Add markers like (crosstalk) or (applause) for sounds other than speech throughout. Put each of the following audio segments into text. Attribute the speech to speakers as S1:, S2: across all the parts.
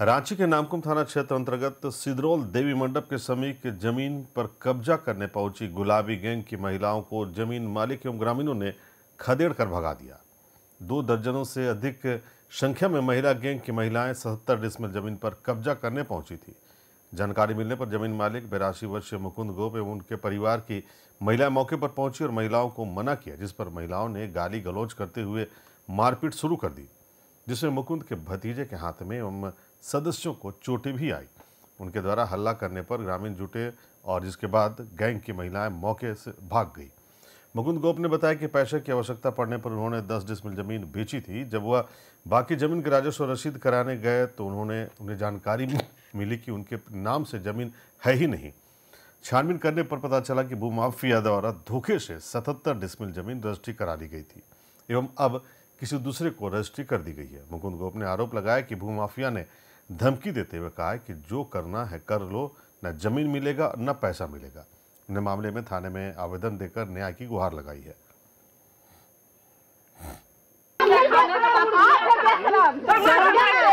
S1: रांची के नामकुम थाना क्षेत्र अंतर्गत सिदरोल देवी मंडप के समीप ज़मीन पर कब्जा करने पहुँची गुलाबी गैंग की महिलाओं को ज़मीन मालिक एवं ग्रामीणों ने खदेड़ कर भगा दिया। दो दर्जनों से अधिक संख्या में महिला गैंग की महिलाएँ सत्तर डिसमिल ज़मीन पर कब्जा करने पहुँची थी। जानकारी मिलने पर ज़मीन मालिक बेरासी वर्षीय मुकुंद गोप एवं उनके परिवार की महिलाएँ मौके पर पहुँची और महिलाओं को मना किया, जिस पर महिलाओं ने गाली गलौज करते हुए मारपीट शुरू कर दी, जिसमें मुकुंद के भतीजे के हाथ में एवं सदस्यों को चोटें भी आई। उनके द्वारा हल्ला करने पर ग्रामीण जुटे और जिसके बाद गैंग की महिलाएँ मौके से भाग गई। मुकुंद गोप ने बताया कि पैसे की आवश्यकता पड़ने पर उन्होंने 10 डिसमिल ज़मीन बेची थी। जब वह बाकी ज़मीन के राजस्व रसीद कराने गए तो उन्होंने, उन्हें जानकारी (laughs) मिली कि उनके नाम से ज़मीन है ही नहीं। छानबीन करने पर पता चला कि भूमाफिया द्वारा धोखे से 77 डिसमिल ज़मीन रजिस्ट्री करा दी गई थी एवं अब किसी दूसरे को रजिस्ट्री कर दी गई है। मुकुंद गोप ने आरोप लगाया कि भूमाफिया ने धमकी देते हुए कहा है कि जो करना है कर लो न ज़मीन मिलेगा न पैसा मिलेगा। ने मामले में थाने में आवेदन देकर न्याय की गुहार लगाई है।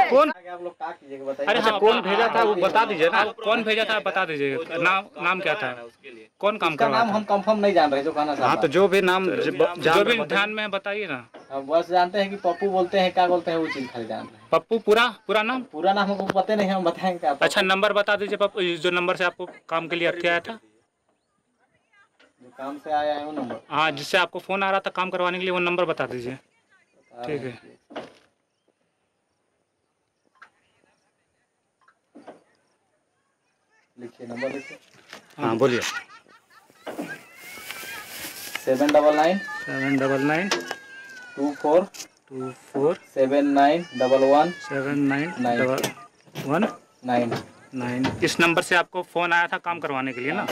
S2: कौन?
S3: आप लोग क्या कीजिएगा बताइए
S2: अरे हाँ कौन भेजा था वो बता दीजिए ना। कौन भेजा था बता दीजिए। नाम नाम क्या था? कौन काम कर रहा
S3: नाम हम कंफर्म नहीं जान रहे जो कहना
S2: हाँ तो जो भी नाम जो भी ध्यान में बताइए ना।
S3: बस जानते हैं कि पप्पू बोलते हैं क्या बोलते हैं वो चीज़ खाली जान रहे हैं।
S2: पप्पू पूरा पूरा नाम?
S3: पूरा नाम हमको पता नहीं है हम बताएँगे क्या
S2: अच्छा नंबर बता दीजिए पप्पू जो नंबर से आपको काम के लिए रखे आया था।
S3: जो काम से आया है वो नंबर।
S2: हाँ जिससे आपको फ़ोन आ रहा था काम करवाने के लिए वो नंबर बता दीजिए। ठीक है।
S3: लिखिए नंबर लिखिए।
S2: हाँ बोलिए।
S3: Seven double nine.
S2: Seven double nine.
S3: Two four
S2: two four
S3: seven nine double one
S2: seven nine
S3: nine.
S2: Double one
S3: nine
S2: nine इस नंबर से आपको फ़ोन आया था काम करवाने के लिए ना